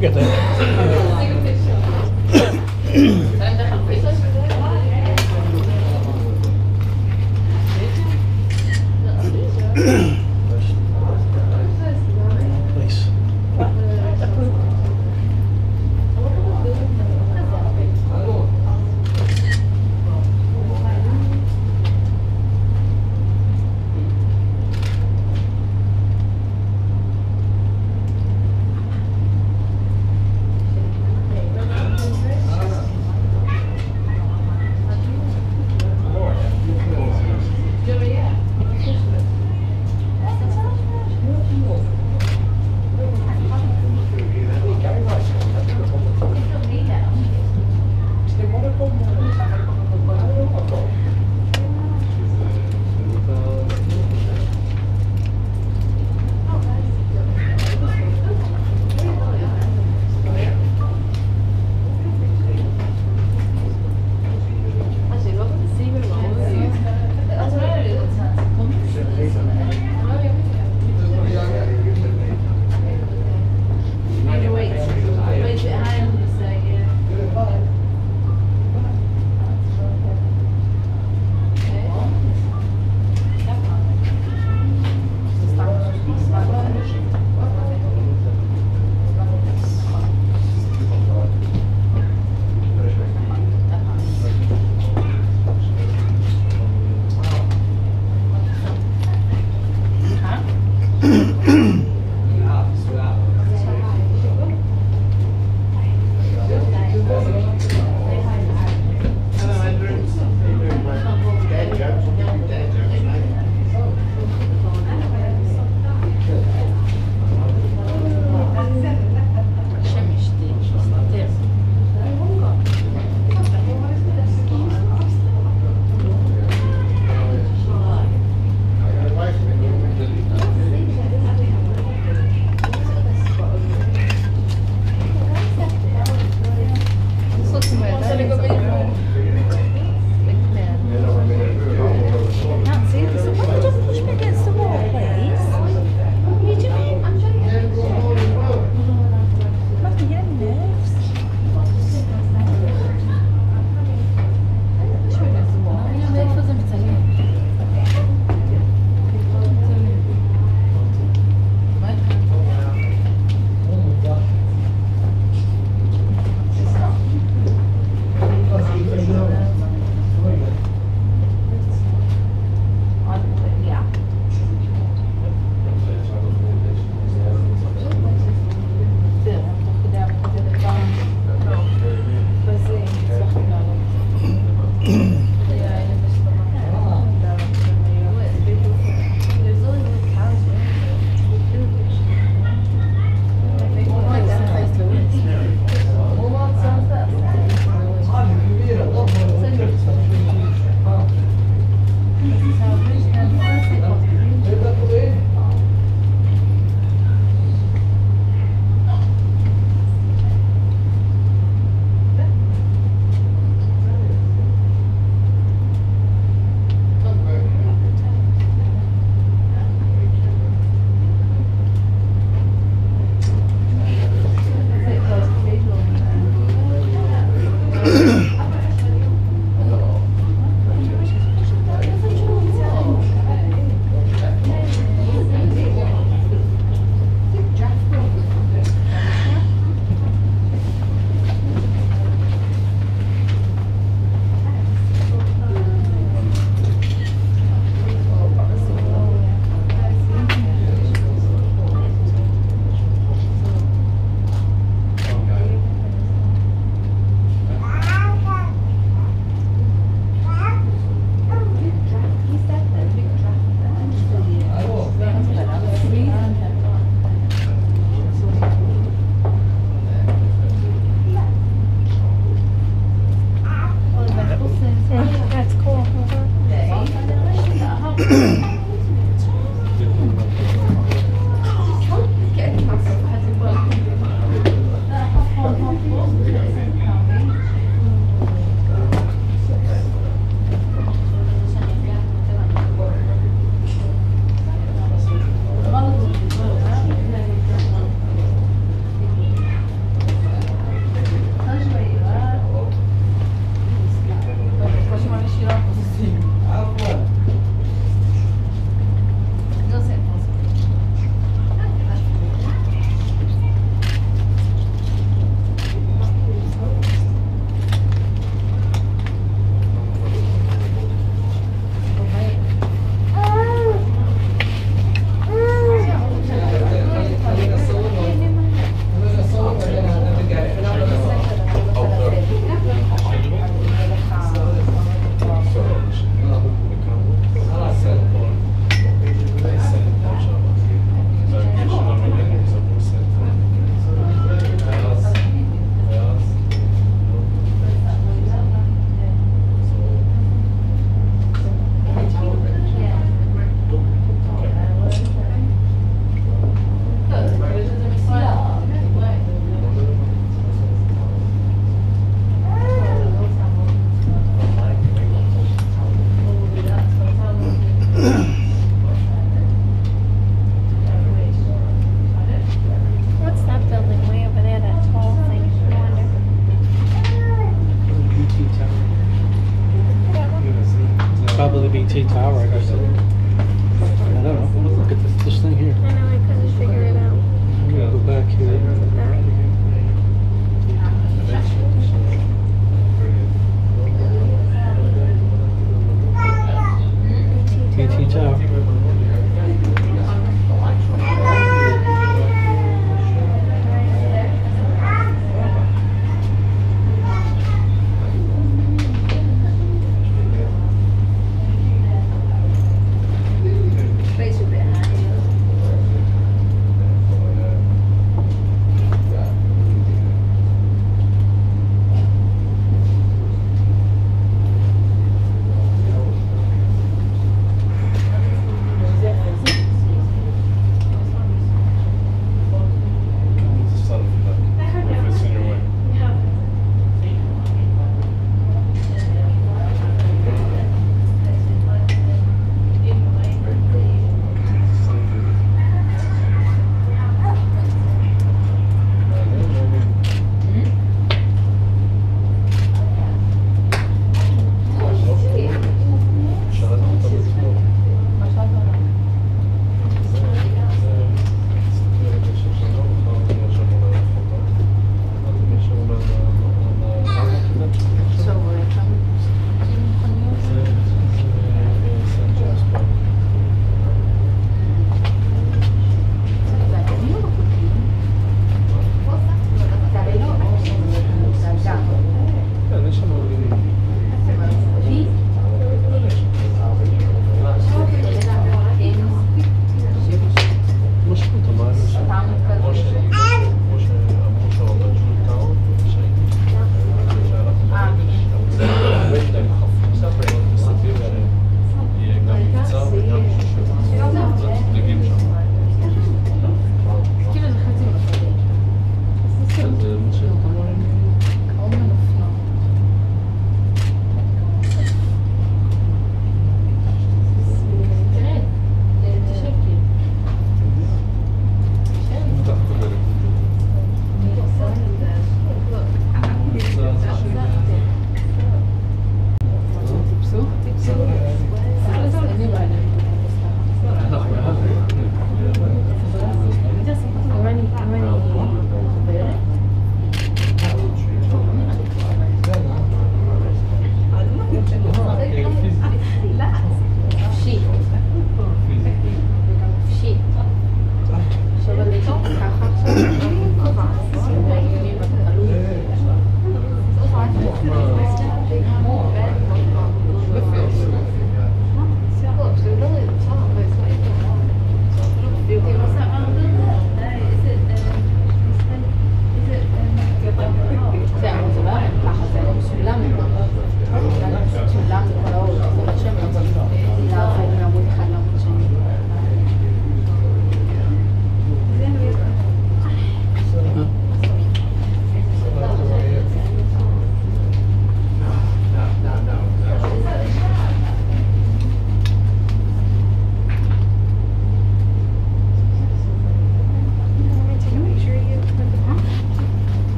forget that.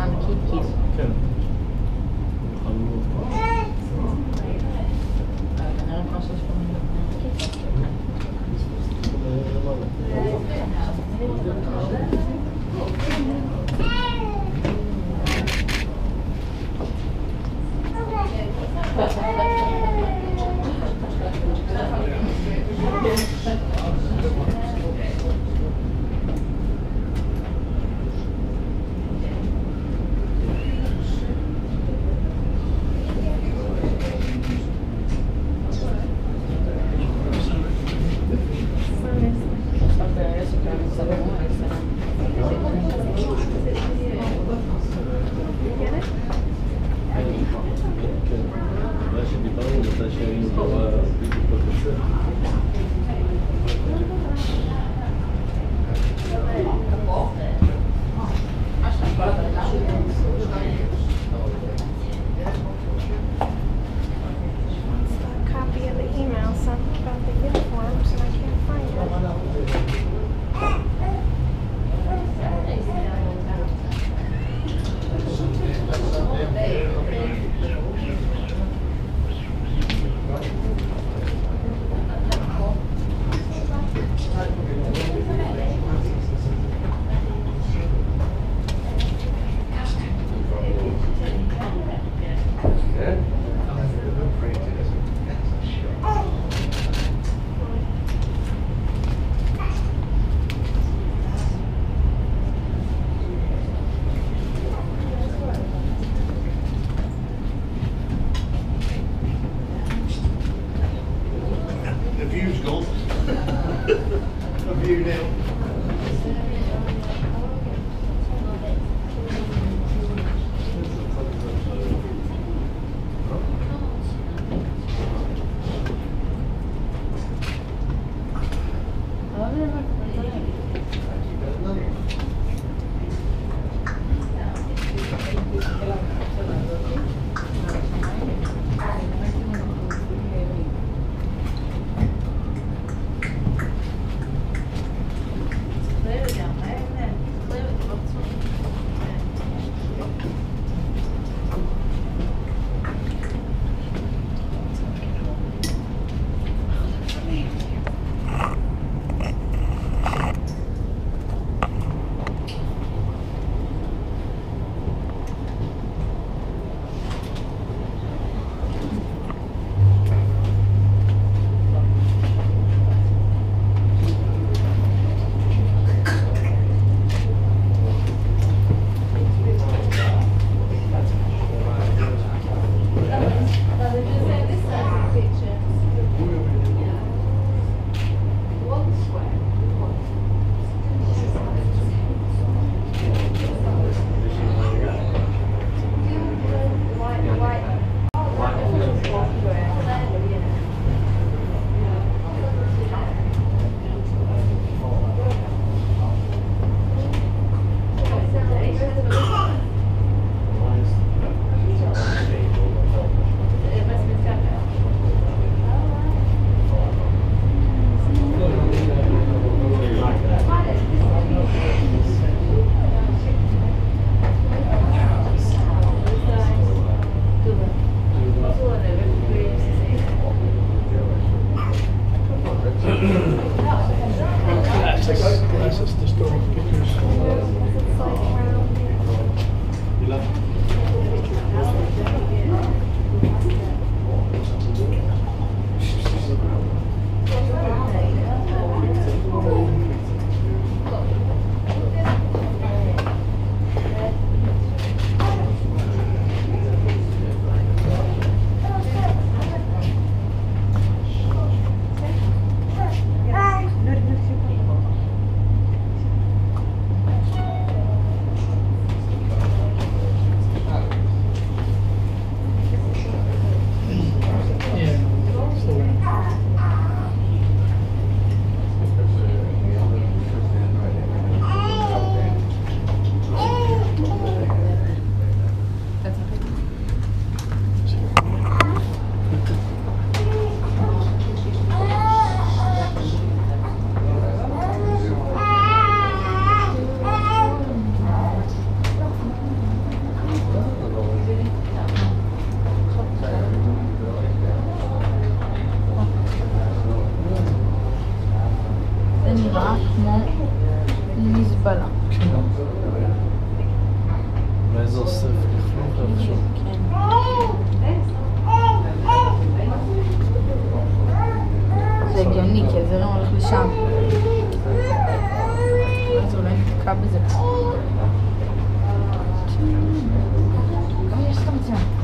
Mano, que que isso? זה נראה כמו מזבלה. אולי זה אוסף לכלוך עכשיו. זה הגיוני, כי הזרם הולך לשם. אז אולי נתקע בזה. יש חמצן.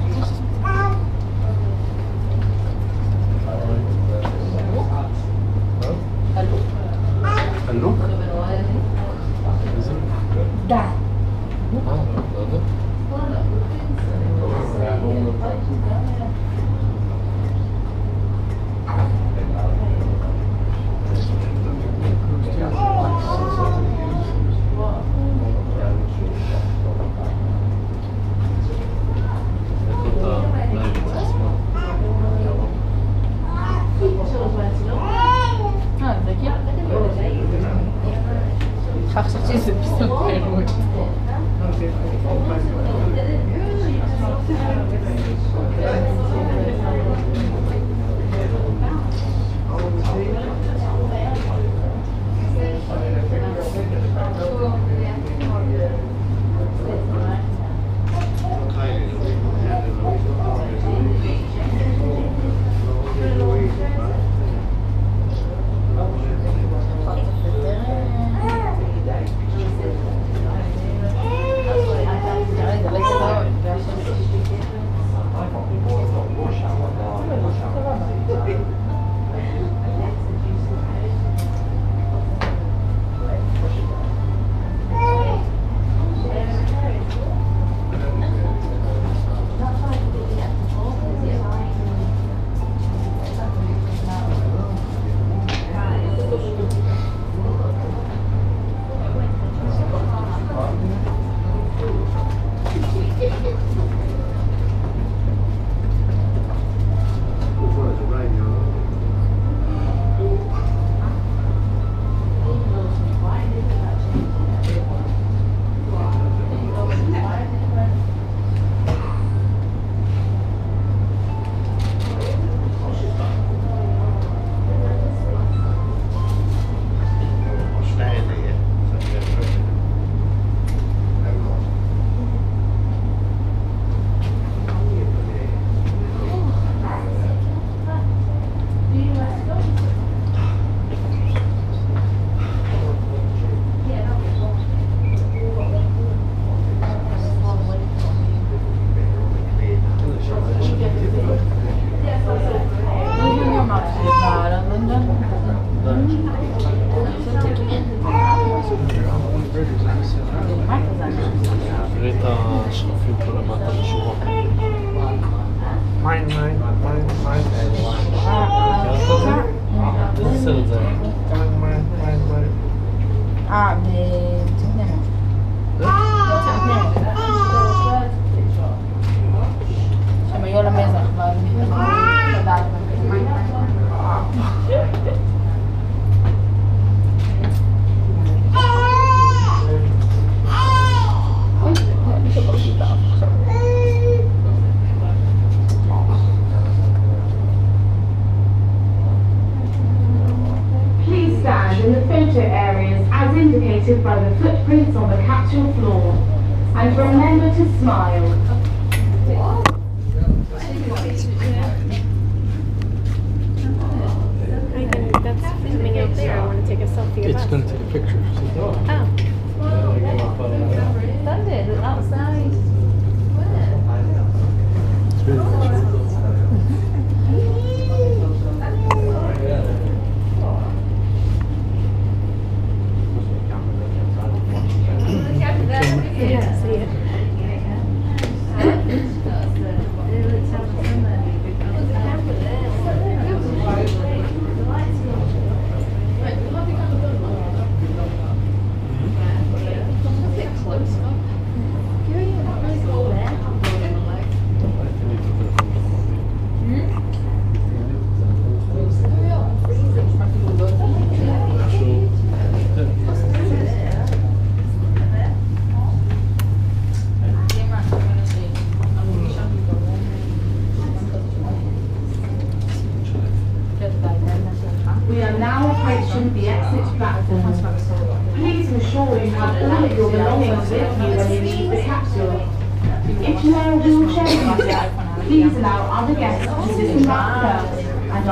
Please allow other guests to back first and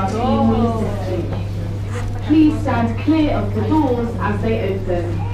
will assist you. Please stand clear of the doors as they open.